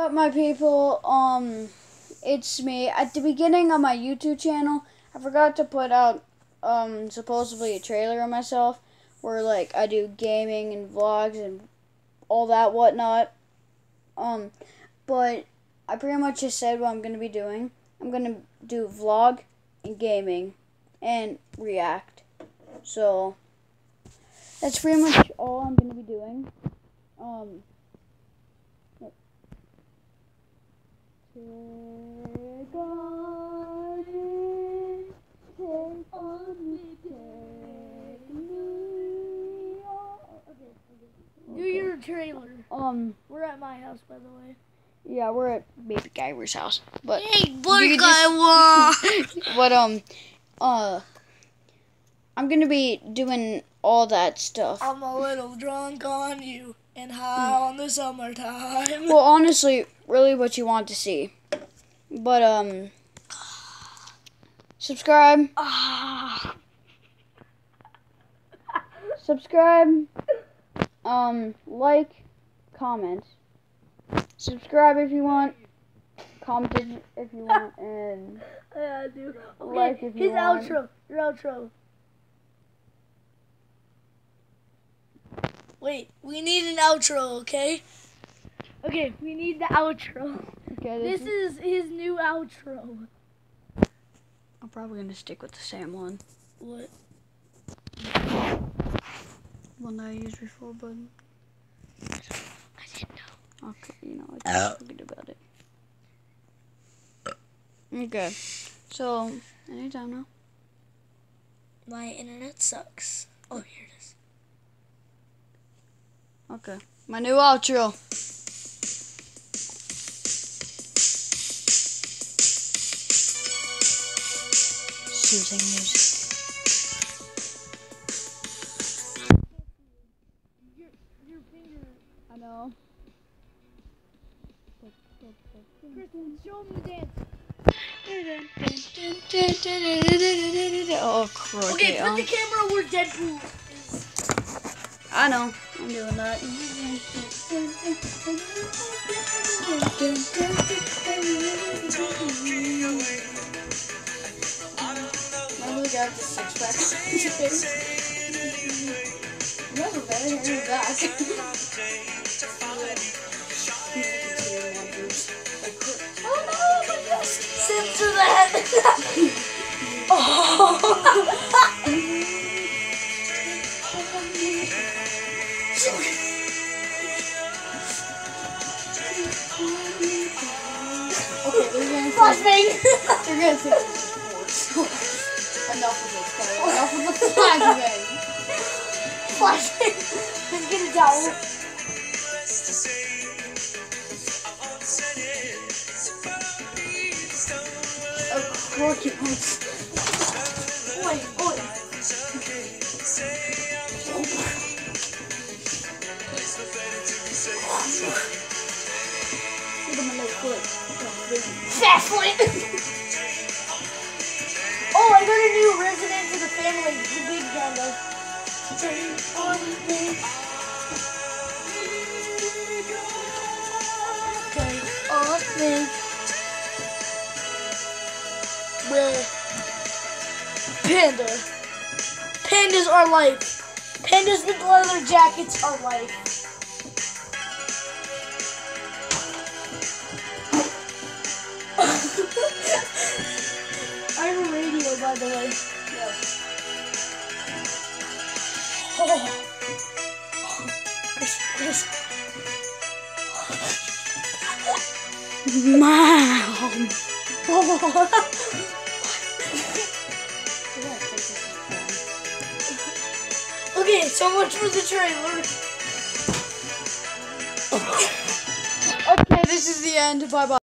up, my people? Um, it's me. At the beginning of my YouTube channel, I forgot to put out um supposedly a trailer of myself where like I do gaming and vlogs and all that whatnot. Um, but I pretty much just said what I'm gonna be doing. I'm gonna do vlog and gaming and react. So that's pretty much all I'm gonna be doing. Um. Take on me, take on me, take me on. Do your trailer. Um, We're at my house, by the way. yeah, we're at Baby Guyver's house, but Hey, You just- but um, uh, I'm gonna be doing all that stuff. I'm a little drunk on you and high on the summertime. Well, honestly, really what you want to see. But um, subscribe, Ah. subscribe, um, like, comment, subscribe if you want, comment if- you want, and Yeah, dude. Okay, Like if you his want. outro. Your outro. Wait, we need an outro, okay? Okay, we need the outro. okay, This this, is his new outro. I'm probably gonna stick with the same one, What? one that I used before, but I didn't know. okay, you know, I just uh. forget about it. Okay, so anytime now. My internet sucks. Oh, here it is. Okay, my new outro. Soothing music. I know. Kristen, show him the dance. Oh, crooked. Okay, put um, the camera where Deadpool is. I know. I'm doing that. Remember the guy with the six pack? Never better hear me back. Oh no, my gosh. Censor that. Okay, we're gonna Flashbang. We're gonna take this sports. Enough of this, Kelly. Enough of the flashbang. Flashbang. Let's get towel. A crooked punch. Oi, oi. Look foot. Fast lane. oh, I got a new resident to the family. The big Django. Okay, on me. Well, Panda. Pandas are life. Pandas with leather jackets are life. By the way. Oh. Chris, Chris. Mom. okay, so much for the trailer. Okay, this is the end. Bye bye.